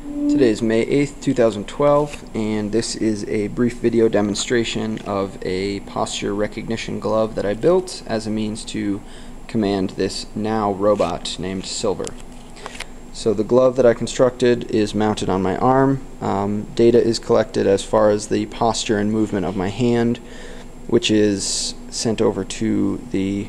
Today is May 8th, 2012, and this is a brief video demonstration of a posture recognition glove that I built as a means to command this NAO robot named Silver. So the glove that I constructed is mounted on my arm. Um, data is collected as far as the posture and movement of my hand, which is sent over to the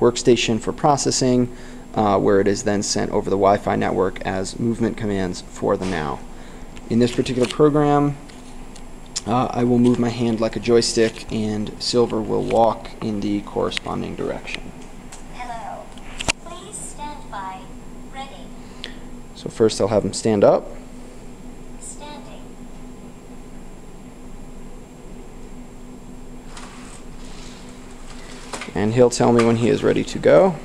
workstation for processing, uh, where it is then sent over the Wi-Fi network as movement commands for the NAO. In this particular program, uh, I will move my hand like a joystick and Silver will walk in the corresponding direction. Hello. Please stand by. Ready. So first I'll have him stand up. Standing. and he'll tell me when he is ready to go.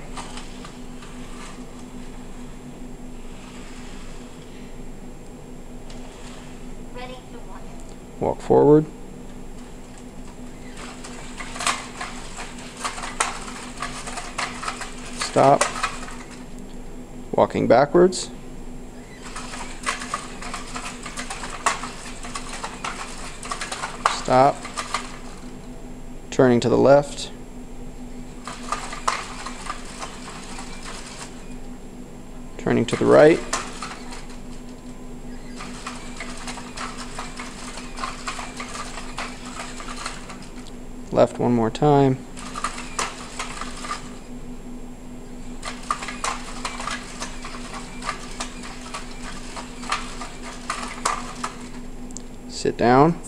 Walk. Forward. Stop. Walking backwards. Stop. Turning to the left. Turning to the right. Left one more time. Sit down.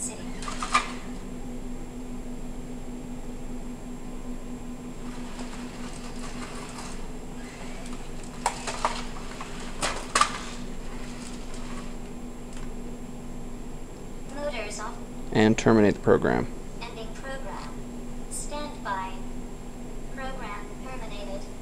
And terminate the program. Fine. Program terminated.